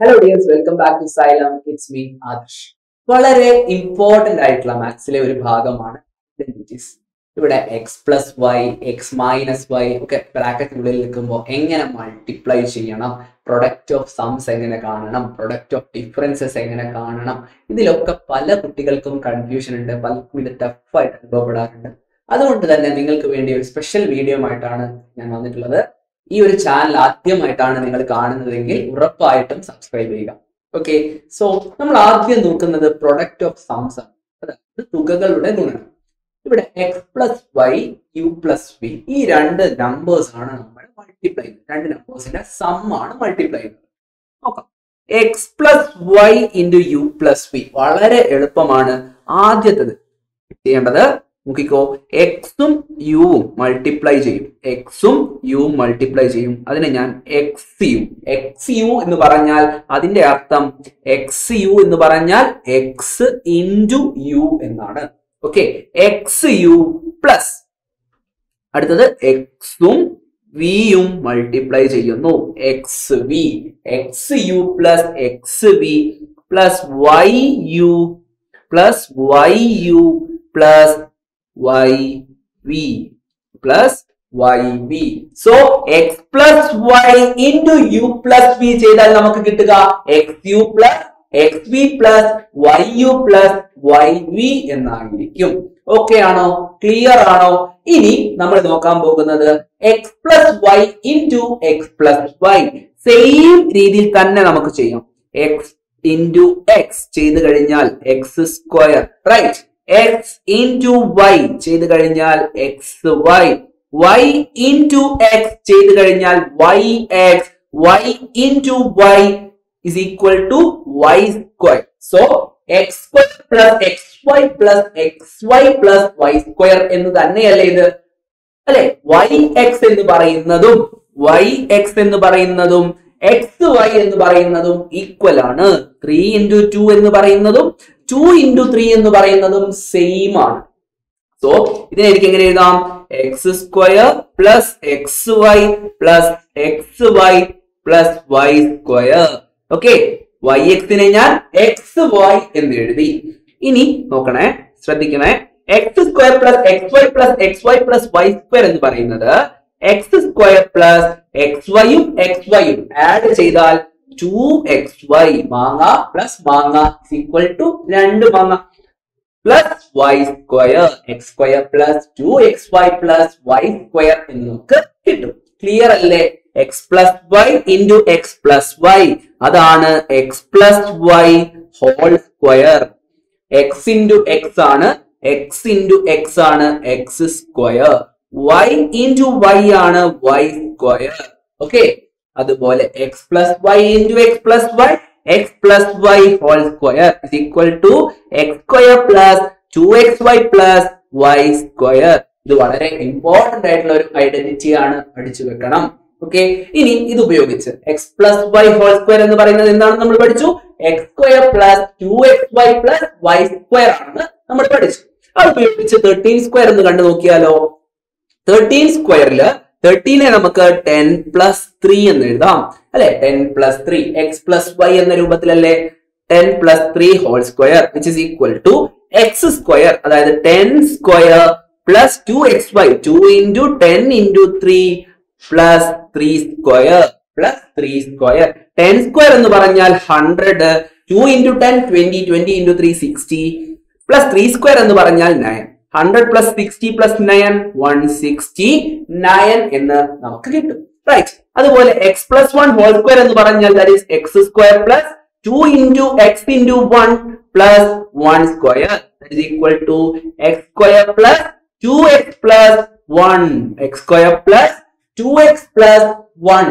Hello dears welcome back to Xylem it's me Adarsh വളരെ important ആയിട്ടുള്ള മാത്സിലെ ഒരു ഭാഗമാണ് ഐഡന്റിറ്റീസ് ഇവിടെ x plus y x minus y ഒക്കെ ബ്രാക്കറ്റിനുള്ളിൽ നിൽക്കുമ്പോൾ എങ്ങനെ മൾട്ടിപ്ലൈ ചെയ്യണം? പ്രൊഡക്റ്റ് ഓഫ് സംസ് എങ്ങനെ കാണണം? പ്രൊഡക്റ്റ് ഓഫ് ഡിഫറൻസസ് എങ്ങനെ കാണണം? ഇതിലൊക്കെ പല കുട്ടികൾക്കും കൺഫ്യൂഷൻ ഉണ്ട് പലർക്കും ഇത് ടഫായിട്ട് അനുഭവപ്പെടാറുണ്ട്. അതുകൊണ്ട് തന്നെ നിങ്ങൾക്ക് വേണ്ടി ഒരു സ്പെഷ്യൽ വീഡിയോ ആയിട്ടാണ് ഞാൻ വന്നിട്ടുള്ളത്. ഈ ഒരു ചാനൽ ആദ്യമായിട്ടാണ് നിങ്ങൾ കാണുന്നതെങ്കിൽ ഉറപ്പായിട്ടും സബ്സ്ക്രൈബ് ചെയ്യുക. ഓക്കെ സോ നമ്മൾ ആദ്യം നോക്കുന്നത് പ്രൊഡക്റ്റ് ഓഫ് സാംസങ് അതായത് തുകകളുടെ ഗുണനം. ഇവിടെ x plus y u plus v ഈ രണ്ട് നമ്പേഴ്സ് ആണ് നമ്മൾ മൾട്ടിപ്ലൈ ചെയ്യുന്നത്. രണ്ട് നമ്പേഴ്സിന്റെ സം ആണ് മൾട്ടിപ്ലൈ ചെയ്യുന്നത്. നോക്കാം. X plus y into u plus v വളരെ എളുപ്പമാണ് ആദ്യത്തത്. ചെയ്യേണ്ടത് നോക്കിക്കോ എക്സും യുവും മൾട്ടിപ്ലൈ ചെയ്യും. എക്സും യുവും മൾട്ടിപ്ലൈ ചെയ്യും. അതിനെ ഞാൻ എക്സ് യു എക്സ് യു എന്ന് പറഞ്ഞാൽ അതിന്റെ അർത്ഥം എക്സ് യു എന്ന് പറഞ്ഞാൽ എക്സ് ഇന്റു യു എന്നാണ്. ഓക്കെ എക്സ് യു പ്ലസ് അടുത്തത് എക്സും വിയും മൾട്ടിപ്ലൈ ചെയ്യുന്നു. X v x u plus x v plus y u plus y u plus y v plus So x plus y into u plus v ചെയ്താൽ നമുക്ക് കിട്ടുക xu plus xv plus yu plus yv എന്നായിരിക്കും. Okay ആണോ? Clear ആണോ? ഇനി നമ്മൾ നോക്കാൻ പോകുന്നത് x plus y into x plus y same രീതിയിൽ തന്നെ നമുക്ക് ചെയ്യാം. X ഇന്റു എക്സ് ചെയ്ത് കഴിഞ്ഞാൽ x square right x into y ചെയ്ത് കഴിഞ്ഞാൽ x y y into x ചെയ്ത് കഴിഞ്ഞാൽ y x y into y is equal to y square so x square plus x y plus x y plus y square എന്ന് തന്നെയല്ലേ ഇത്? അല്ലെ? Y X എന്ന് പറയുന്നതും വൈ എക്സ് എന്ന് പറയുന്നതും എക്സ് വൈ എന്ന് പറയുന്നതും ഈക്വൽ ആണ്. ത്രീ ഇന്റു ടു എന്ന് പറയുന്നതും ടു ഇന്റു ത്രീ എന്ന് പറയുന്നതും സെയിം ആണ്. സോ ഇതിനെ എനിക്ക് എങ്ങനെ എഴുതാം? X square plus x y plus x y plus y square okay y എക്സിനെ ഞാൻ എക്സ് വൈ എന്ന് എഴുതി. ഇനി നോക്കണേ ശ്രദ്ധിക്കണേ. X square plus x y plus x y plus y square എന്ന് പറയുന്നത് എക്സ് സ്ക്വയർ പ്ലസ് എക്സ് വൈയും എക്സ് വൈയും ആഡ് ചെയ്താൽ ടു എക്സ് വൈ മാങ്ങ പ്ലസ് മാങ്ങ ഈക്വൽ ടു രണ്ട് മാങ്ങ. Plus y square x square plus two x y plus y square എന്ന് നമുക്ക് കിട്ടും. ക്ലിയർ അല്ലേ? X plus y into x plus y അതാണ് x plus y whole square x into x ആണ് x into x ആണ് x square y into y ആണ് Y square okay അതുപോലെ x plus y into x plus y x plus y whole square is equal to x square plus two x y plus y square ഇത് വളരെ important ആയിട്ടുള്ള ഒരു identity ആണ് പഠിച്ചു വെക്കണം. Okay ഇനി ഇത് ഉപയോഗിച്ച് x plus y whole square എന്ന് പറയുന്നത് എന്താണെന്ന് നമ്മൾ പഠിച്ചു? X square plus two x y plus y square ആണെന്ന് നമ്മൾ പഠിച്ചു. അത് ഉപയോഗിച്ച് തേർട്ടീൻ സ്ക്വയർ എന്ന് കണ്ടു നോക്കിയാലോ തേർട്ടീൻ സ്ക്വയറിൽ തേർട്ടീനെ നമുക്ക് ടെൻ പ്ലസ് ത്രീ എന്ന് എഴുതാം. അല്ലെ? Ten plus three x plus y എന്ന രൂപത്തിലല്ലേ? Ten plus three whole square which is equal to x square അതായത് ten square plus two x y two into ten into three plus three square plus three square ten square എന്ന് പറഞ്ഞാൽ hundred two into ten twenty twenty into three sixty plus three square എന്ന് പറഞ്ഞാൽ nine hundred plus sixty plus nine one sixty nine എന്ന് നമുക്ക് കിട്ടും. Right അതുപോലെ x plus one whole square എന്ന് പറഞ്ഞാൽ that is x square plus two into x into one plus one square that is equal to x square plus two x plus one x square plus two x plus one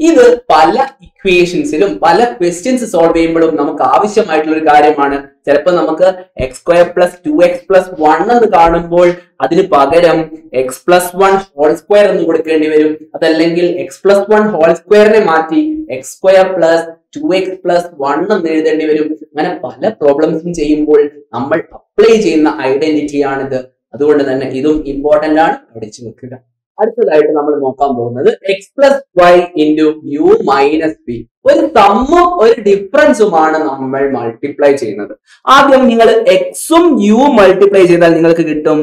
ഇത് പല ഇക്വേഷൻസിലും പല questions solve ചെയ്യുമ്പോഴും നമുക്ക് ആവശ്യമായിട്ടുള്ള ഒരു കാര്യമാണ്. ചിലപ്പോൾ നമുക്ക് x square plus two x plus one എന്ന് കാണുമ്പോൾ അതിന് പകരം x plus one whole square എന്ന് കൊടുക്കേണ്ടി വരും. അതല്ലെങ്കിൽ എക്സ് പ്ലസ് വൺ ഹോൾ സ്ക്വയറിനെ മാറ്റി x square plus two x plus one എന്ന് എഴുതേണ്ടി വരും. അങ്ങനെ പല പ്രോബ്ലംസും ചെയ്യുമ്പോൾ നമ്മൾ അപ്ലൈ ചെയ്യുന്ന ഐഡന്റിറ്റിയാണിത് അതുകൊണ്ട് തന്നെ ഇതും ഇമ്പോർട്ടന്റ് ആണ്. പഠിച്ചു വെക്കുക. അടുത്തതായിട്ട് നമ്മൾ നോക്കാൻ പോകുന്നത് x plus y into u minus b ഒരു തമ്മും ഒരു ഡിഫറൻസുമാണ് നമ്മൾ മൾട്ടിപ്ലൈ ചെയ്യുന്നത്. ആദ്യം നിങ്ങൾ എക്സും യു മൾട്ടിപ്ലൈ ചെയ്താൽ നിങ്ങൾക്ക് കിട്ടും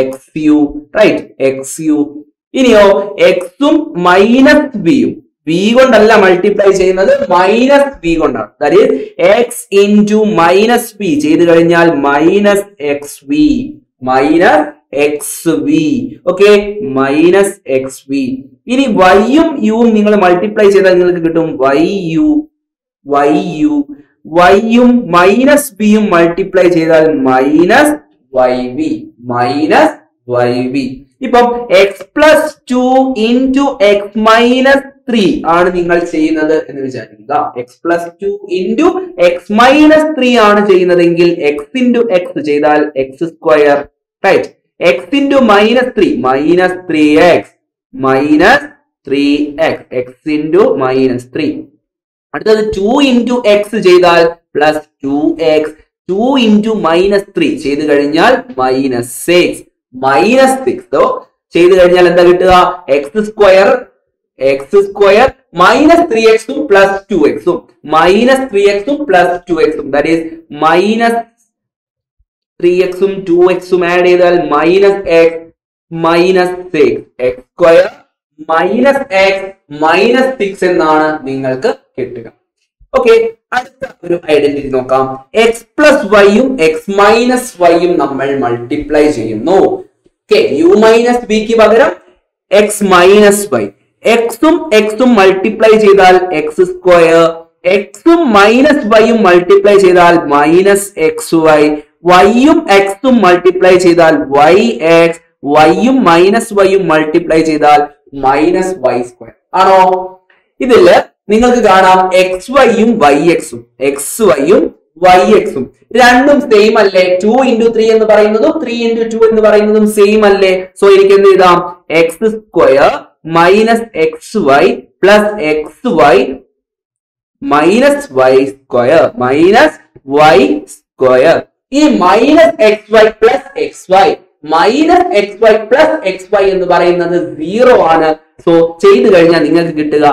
x u right x u ഇനിയോ എക്സും മൈനസ് ബിയും ബി കൊണ്ടല്ല മൾട്ടിപ്ലൈ ചെയ്യുന്നത് മൈനസ് ബി കൊണ്ടാണ്. That is x into minus b ചെയ്ത് കഴിഞ്ഞാൽ minus x b minus x v okay minus x v ഇനി വൈയും യുവും നിങ്ങൾ മൾട്ടിപ്ലൈ ചെയ്താൽ നിങ്ങൾക്ക് കിട്ടും വൈ യു വൈ യു വൈയും മൈനസ് ബിയും മൾട്ടിപ്ലൈ ചെയ്താൽ minus y v minus y v ഇപ്പം x plus two into x minus three ആണ് നിങ്ങൾ ചെയ്യുന്നത് എന്ന് വിചാരിക്കുക. X plus two into x minus three ആണ് ചെയ്യുന്നതെങ്കിൽ എക്സ് ഇന്റു എക്സ് ചെയ്താൽ x square right x into minus three minus three x minus three x x into minus three അടുത്തത് two into x ചെയ്താൽ plus two x two into minus three ചെയ്ത് കഴിഞ്ഞാൽ minus six minus six ചെയ്ത് കഴിഞ്ഞാൽ എന്താ കിട്ടുക? X square x square minus three എക്സും plus two എക്സും മൈനസ് ത്രീ എക്സും പ്ലസ് ടു എക്സും ദാറ്റ് ഈസ് മൈനസ് ത്രീ എക്സും ടു എക്സും ആഡ് ചെയ്താൽ minus x minus six x square minus x minus six എന്നാണ് നിങ്ങൾക്ക് കിട്ടുക. ഓക്കെ അടുത്ത ഒരു ഐഡന്റിറ്റി നോക്കാം. എക്സ് പ്ലസ് വൈയും എക്സ് മൈനസ് വൈയും നമ്മൾ മൾട്ടിപ്ലൈ ചെയ്യുന്നു. ഓക്കെ യു മൈനസ് ബിക്ക് പകരം എക്സ് മൈനസ് വൈ എക്സും എക്സും മൾട്ടിപ്ലൈ ചെയ്താൽ എക്സ് സ്ക്വയർ എക്സും മൈനസ് വൈയും മൾട്ടിപ്ലൈ ചെയ്താൽ മൈനസ് എക്സ് വൈ വൈയും എക്സും മൾട്ടിപ്ലൈ ചെയ്താൽ വൈ എക്സ് വൈയും മൈനസ് വൈയും മൾട്ടിപ്ലൈ ചെയ്താൽ മൈനസ് വൈ സ്ക്വയർ ആണോ? ഇതിൽ നിങ്ങൾക്ക് കാണാം എക്സ് വൈയും വൈ എക്സും എക്സ് വൈയും വൈ എക്സും രണ്ടും സെയിം അല്ലേ? ടു ഇന്റു ത്രീ എന്ന് പറയുന്നതും ത്രീ ഇന്റു ടു എന്ന് പറയുന്നതും സെയിം അല്ലേ? സോ എനിക്ക് എന്ത് ചെയ്താം x square minus x y plus x y minus y square minus y square ഈ minus x y plus x y minus x y plus x y എന്ന് പറയുന്നത് zero ആണ്. So ചെയ്തു കഴിഞ്ഞാൽ നിങ്ങൾക്ക് കിട്ടുക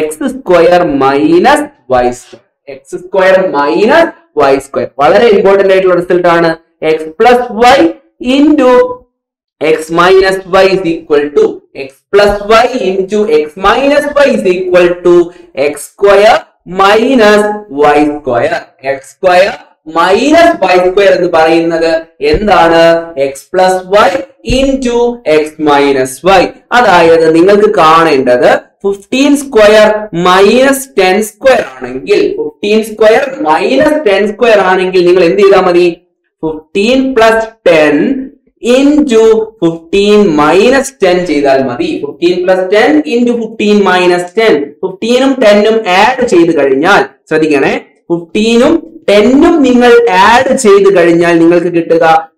x square minus y square x square minus y square വളരെ important ആയിട്ടുള്ള റിസൾട്ട് ആണ്. X plus y into x minus y is equal to x plus y into x minus y is equal to x square minus y square x square minus y square എന്ന് പറയുന്നത് എന്താണ്? X plus y into x minus y അതായത് നിങ്ങൾക്ക് കാണേണ്ടത് fifteen square minus ten square ആണെങ്കിൽ fifteen square minus ten square ആണെങ്കിൽ നിങ്ങൾ എന്ത് ചെയ്താൽ മതി? Fifteen plus ten into fifteen minus ten ചെയ്താൽ മതി. Fifteen plus ten into fifteen minus ten ഫിഫ്റ്റീനും ടെന്നും ആഡ് ചെയ്ത് കഴിഞ്ഞാൽ ശ്രദ്ധിക്കണേ ഫിഫ്റ്റീനും ടെന്നും നിങ്ങൾ ആഡ് ചെയ്ത് കഴിഞ്ഞാൽ നിങ്ങൾക്ക് കിട്ടുക.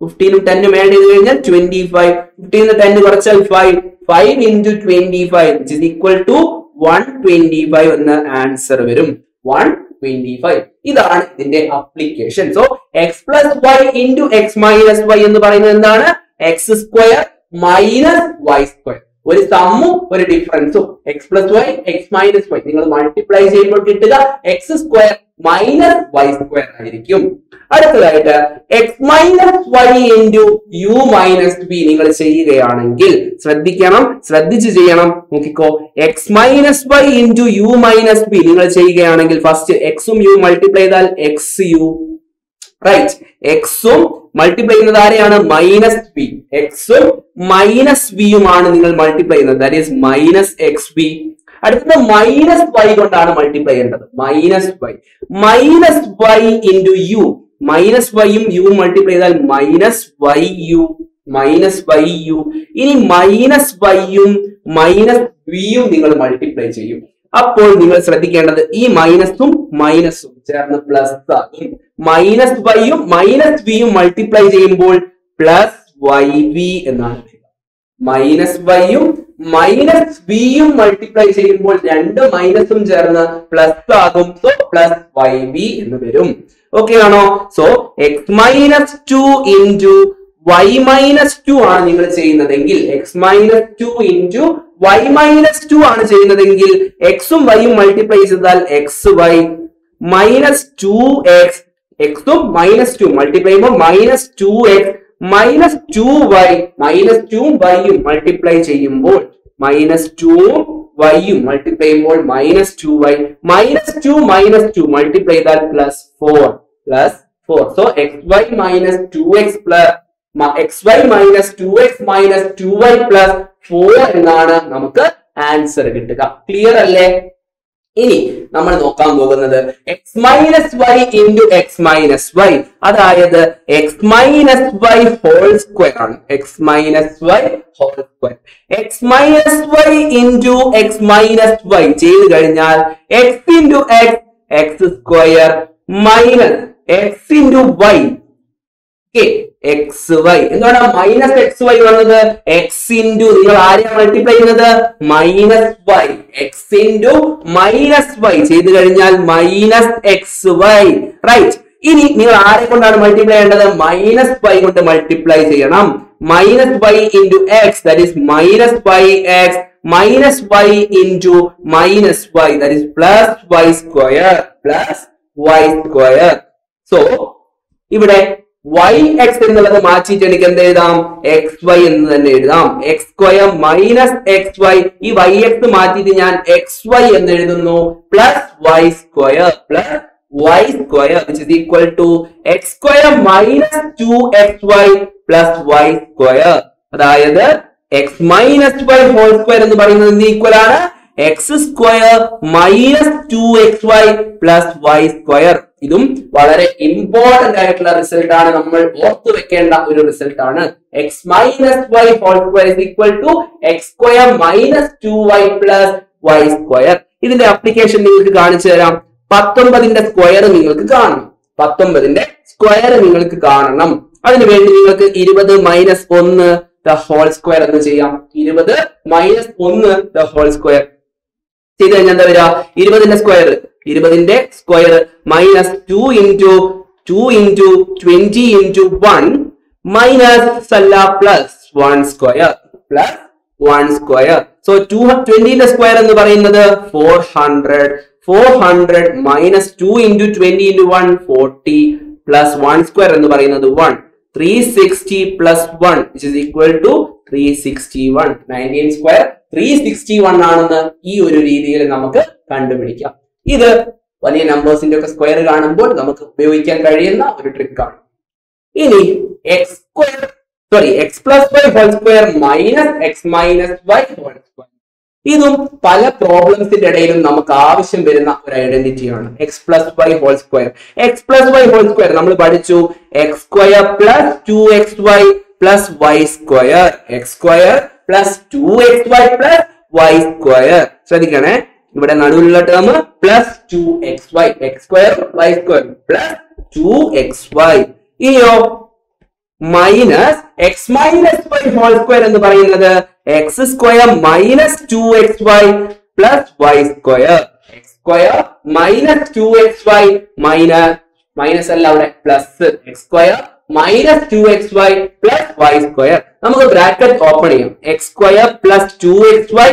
ഫിഫ്റ്റീനും ടെന്നും ആഡ് ചെയ്ത് കഴിഞ്ഞാൽ ട്വന്റി ഫൈവ് ഫിഫ്റ്റീൻ ടെൻ കുറച്ചാൽ five five into twenty five is equal to one twenty five എന്ന ആൻസർ വരും. വൺ ട്വന്റി ഫൈവ് ഇതാണ് ഇതിന്റെ application so x plus y into x minus y എന്ന് പറയുന്നത് എന്താണ്? X square minus y square ഒരു സമ്മും ഒരു ഡിഫറൻസും x plus y x minus y നിങ്ങൾ മൾട്ടിപ്ലൈ ചെയ്യുമ്പോൾ കിട്ടുക x square minus y square ആയിരിക്കും. അടുത്തതായിട്ട് x minus y into u minus b നിങ്ങൾ ചെയ്യുകയാണെങ്കിൽ ശ്രദ്ധിക്കണം ശ്രദ്ധിച്ച് ചെയ്യണം. നോക്കിക്കോ. X minus y into u minus b നിങ്ങൾ ചെയ്യുകയാണെങ്കിൽ ഫസ്റ്റ് എക്സും യു മൾട്ടിപ്ലൈ ചെയ്താൽ എക്സ് യു റൈറ്റ് എക്സും മൾട്ടിപ്ലൈ ചെയ്യുന്നത് ആരെയാണ്? മൈനസ് ബി എക്സും മൈനസ് വിയുമാണ് നിങ്ങൾ മൾട്ടിപ്ലൈ ചെയ്യുന്നത്. That is minus x v അടുത്തത് മൈനസ് വൈ കൊണ്ടാണ് മൾട്ടിപ്ലൈ ചെയ്യേണ്ടത്. Minus y minus y into u minus വൈയും u multiply ചെയ്താൽ minus y u minus y u ഇനി മൈനസ് വൈയും മൈനസ് വിയും നിങ്ങൾ മൾട്ടിപ്ലൈ ചെയ്യും. അപ്പോൾ നിങ്ങൾ ശ്രദ്ധിക്കേണ്ടത് ഈ മൈനസും മൈനസും ചേർന്ന് പ്ലസ് ആയി മൈനസ് വൈയും മൈനസ് വിയും മൾട്ടിപ്ലൈ ചെയ്യുമ്പോൾ പ്ലസ് വൈ വി എന്നാണ് മൈനസ് വൈയും മൈനസ് വിയും മൾട്ടിപ്ലൈ ചെയ്യുമ്പോൾ രണ്ട് മൈനസും ചേർന്ന് പ്ലസ് ആകും. സോ പ്ലസ് വൈ വി എന്ന് വരും. ഓക്കെ ആണോ? So x minus two into y minus two ആണ് നിങ്ങൾ ചെയ്യുന്നതെങ്കിൽ x minus two into y minus two ആണ് ചെയ്യുന്നതെങ്കിൽ എക്സും വൈയും മൾട്ടിപ്ലൈ ചെയ്താൽ x y minus two x എക്സും മൈനസ് ടു മൾട്ടിപ്ലൈ ചെയ്യുമ്പോൾ minus two x minus two y minus two വൈയും multiply ചെയ്യുമ്പോൾ മൈനസ് ടു വൈയും മൾട്ടിപ്ലൈ ചെയ്യുമ്പോൾ minus two y minus two minus two multiply ചെയ്താൽ plus four plus four so x y minus two x plus x y minus two x minus two y plus four എന്നാണ് നമുക്ക് answer കിട്ടുക. Clear അല്ലേ? ഇനി നമ്മൾ നോക്കാൻ പോകുന്നത് x minus y into x minus y അതായത് x minus y whole square ആണ്. X minus y whole square x minus y into x minus y ചെയ്ത് കഴിഞ്ഞാൽ x into x x square minus x into y x y എന്താണ് minus X Y വന്നത് x into നിങ്ങൾ ആരെയാണ് multiply ചെയ്യുന്നത്? Minus y x into minus y ചെയ്ത് കഴിഞ്ഞാൽ minus X Y right ഇനി നിങ്ങൾ ആരെ കൊണ്ടാണ് മൾട്ടിപ്ലൈ ചെയ്യേണ്ടത്? മൈനസ് വൈ കൊണ്ട് മൾട്ടിപ്ലൈ ചെയ്യണം. Minus y into x that is minus y x minus y into minus y that is plus y square plus y square so ഇവിടെ Y X എന്നുള്ളത് മാറ്റിയിട്ട് എനിക്ക് എന്ത് എഴുതാം? എക്സ് വൈ എന്ന് തന്നെ എഴുതാം. X square minus x y ഈ വൈ എക്സ് മാറ്റിയിട്ട് ഞാൻ എക്സ് വൈ എന്ന് എഴുതുന്നു. Plus y square plus y square which is equal to x square minus two x y plus y square അതായത് x minus y whole square എന്ന് പറയുന്നത് എന്ത് equal ആണ്? X square minus two x y plus y square ഇതും വളരെ important ആയിട്ടുള്ള result ആണ്. നമ്മൾ ഓർത്തു വെക്കേണ്ട ഒരു റിസൾട്ട് ആണ്. X minus y whole square is equal to x square minus two y plus y square ഇതിന്റെ അപ്ലിക്കേഷൻ നിങ്ങൾക്ക് കാണിച്ചു തരാം. പത്തൊമ്പതിന്റെ സ്ക്വയർ നിങ്ങൾക്ക് കാണണം. പത്തൊമ്പതിന്റെ സ്ക്വയർ നിങ്ങൾക്ക് കാണണം. അതിനുവേണ്ടി നിങ്ങൾക്ക് ഇരുപത് മൈനസ് ഒന്ന് ദ ഹോൾ സ്ക്വയർ എന്ന് ചെയ്യാം. ഇരുപത് മൈനസ് ഒന്ന് ദ ഹോൾ സ്ക്വയർ ചെയ്ത് കഴിഞ്ഞാൽ എന്താ വരിക? ഇരുപതിന്റെ square ഇരുപതിന്റെ square minus two into two into twenty into one minus അല്ല plus one square plus one square. So two ട്വന്റിന്റെ square എന്ന് പറയുന്നത് four hundred four hundred minus two into twenty into one forty plus one square എന്ന് പറയുന്നത് one three sixty plus one it is equal to three sixty one nineteen square three sixty one ആണെന്ന് ഈ ഒരു രീതിയിൽ നമുക്ക് കണ്ടുപിടിക്കാം. ഇത് വലിയ നമ്പേഴ്സിന്റെ ഒക്കെ സ്ക്വയർ കാണുമ്പോൾ നമുക്ക് ഉപയോഗിക്കാൻ കഴിയുന്ന ഒരു ട്രിക്കാണ് ഇനി x square sorry x plus y whole square minus x minus y whole square ഇതും പല പ്രോബ്ലംസിന്റെ ഇടയിലും നമുക്ക് ആവശ്യം വരുന്ന ഒരു ഐഡന്റിറ്റിയാണ് x plus y whole square x plus y whole square നമ്മൾ പഠിച്ചു. X square plus two x y plus y square x square plus two x y plus y square ശ്രദ്ധിക്കണേ. ഇവിടെ നടുവിലുള്ള term plus two x y x square y square plus two x y ഇനിയോ minus x minus y whole square എന്ന് പറയുന്നത് x square minus two x y plus y square x square minus two x y minus minus അല്ല അവിടെ plus x square minus two x y plus y square നമുക്ക് bracket open ചെയ്യാം. X square plus two x y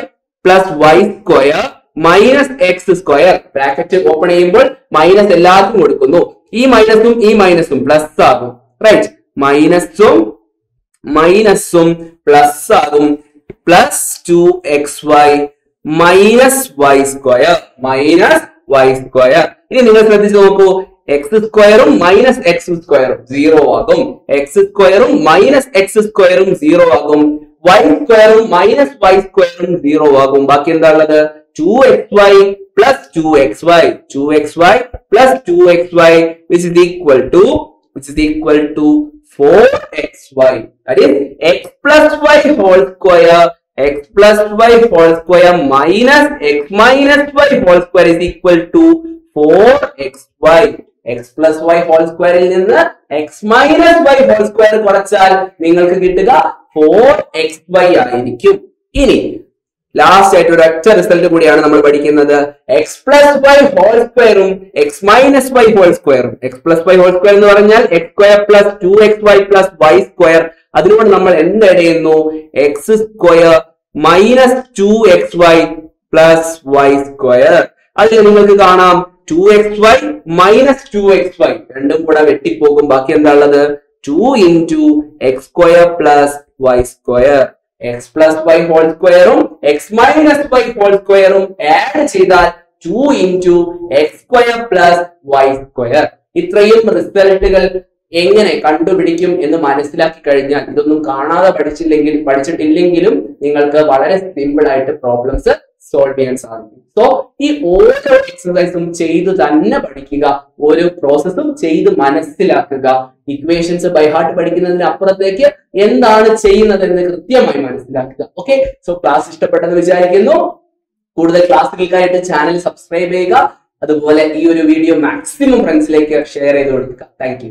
plus y square minus x square bracket open ചെയ്യുമ്പോൾ minus എല്ലാവർക്കും കൊടുക്കുന്നു. ഈ മൈനസും ഈ മൈനസും പ്ലസ് ആകും. റൈറ്റ് മൈനസും മൈനസും പ്ലസ് ആകും. Plus two x y minus y square minus y square ഇനി നിങ്ങൾ ശ്രദ്ധിച്ച് നോക്കൂ. എക്സ് സ്ക്വയറും മൈനസ് എക്സ് സ്ക്വയറും സീറോ ആകും. എക്സ് സ്ക്വയറും മൈനസ് എക്സ് സ്ക്വയറും സീറോ ആകും. വൈ സ്ക്വയറും മൈനസ് വൈ സ്ക്വയറും സീറോ ആകും. ബാക്കി എന്താ ഉള്ളത്? Two x y plus two x y two x y plus two x y which is equal to which is equal to 4xy. That is x plus y whole square. x plus y whole square minus x minus y whole square is equal to 4xy. x plus y whole square ൽ നിന്ന് x minus y whole square കുറച്ചാൽ നിങ്ങൾക്ക് കിട്ടുക 4xy ആയിരിക്കും ഇനി last ആയിട്ട് ഒരു ഒറ്റ റിസൾട്ട് കൂടിയാണ് നമ്മൾ പഠിക്കുന്നത്. എക്സ് പ്ലസ് വൈ ഹോൾ സ്ക്വയറും എക്സ് മൈനസ് വൈ ഹോൾ സ്ക്വയറും x plus y whole square എന്ന് പറഞ്ഞാൽ x square plus two x y plus y square അതിനോട് നമ്മൾ എന്ത് ചെയ്യുന്നു? X square minus two x y plus y square അതിൽ നിങ്ങൾക്ക് കാണാം two x y minus two x y രണ്ടും കൂടെ വെട്ടിപ്പോകും. ബാക്കി എന്താ ഉള്ളത്? Two into x square plus y square x plus y whole സ്ക്വയറും എക്സ് മൈനസ് വൈ ഹോൾ സ്ക്വയറും ആഡ് ചെയ്താൽ two into x square plus y square ഇത്രയും റിസൾട്ടുകൾ എങ്ങനെ കണ്ടുപിടിക്കും എന്ന് മനസ്സിലാക്കി കഴിഞ്ഞാൽ ഇതൊന്നും കാണാതെ പഠിച്ചില്ലെങ്കിൽ പഠിച്ചിട്ടില്ലെങ്കിലും നിങ്ങൾക്ക് വളരെ സിമ്പിൾ ആയിട്ട് പ്രോബ്ലംസ് സോൾവ് ചെയ്യാൻ സാധിക്കും. സോ ഈ ഓരോ എക്സസൈസും ചെയ്ത് തന്നെ പഠിക്കുക ഓരോ പ്രോസസ്സും ചെയ്ത് മനസ്സിലാക്കുക. ഇക്വേഷൻസ് ബൈ ഹാർട്ട് പഠിക്കുന്നതിന് അപ്പുറത്തേക്ക് എന്താണ് ചെയ്യുന്നത് എന്ന് കൃത്യമായി മനസ്സിലാക്കുക. ഓക്കെ സോ ക്ലാസ് ഇഷ്ടപ്പെട്ടെന്ന് വിചാരിക്കുന്നു. കൂടുതൽ ക്ലാസ്സുകൾക്കായിട്ട് ചാനൽ സബ്സ്ക്രൈബ് ചെയ്യുക. അതുപോലെ ഈ ഒരു വീഡിയോ മാക്സിമം ഫ്രണ്ട്സിലേക്ക് ഷെയർ ചെയ്ത് കൊടുക്കുക. താങ്ക്